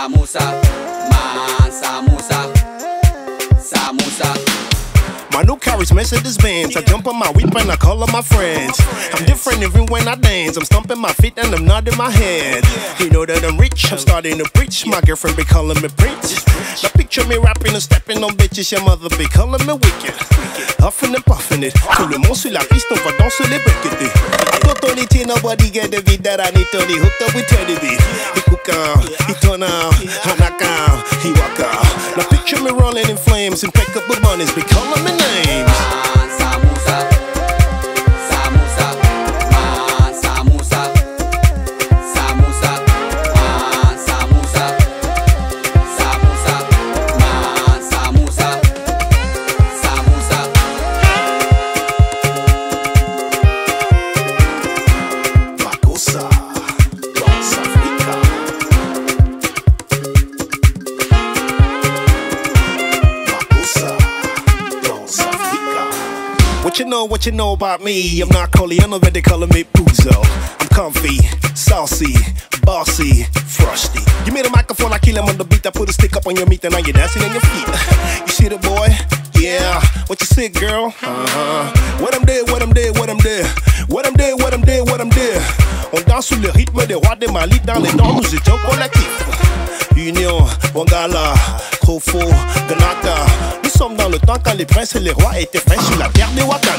Samosa, man, samosa, samosa. My new car is Mercedes Benz. I jump on my whip and I call up my friends. I'm different even when I dance. I'm stomping my feet and I'm nodding my head. You know that I'm rich. I'm starting to preach. My girlfriend be calling me Prince. Picture me rapping and stepping on bitches. Your mother be calling me wicked. Huffing and puffing it. Tout le monde sur la piste, on va danser les Tony T, nobody get the beat that I need. Tony hooked up with B. He cook out, he turn out, I knock out, he walk out. Now picture me rolling in flames and pick up the bunnies. Be calling me names. What you know, what you know about me? I'm not Corleone, already calling me Puzo. I'm comfy, saucy, bossy, frosty. You made a microphone, I kill him on the beat. I put a stick up on your meat and now you're dancing on your feet. You see the boy? Yeah. What you say, girl? Uh-huh. What I'm there, what I'm there, what I'm there. What I'm there, what I'm there, what I'm there. On danse sous le rythme des rois des Mali dans les dents, nous étions collectifs. Union, Wangala, Kofo, Ganaka. Sommes dans le temps quand les princes et les rois étaient frères sur la terre de Wakanda.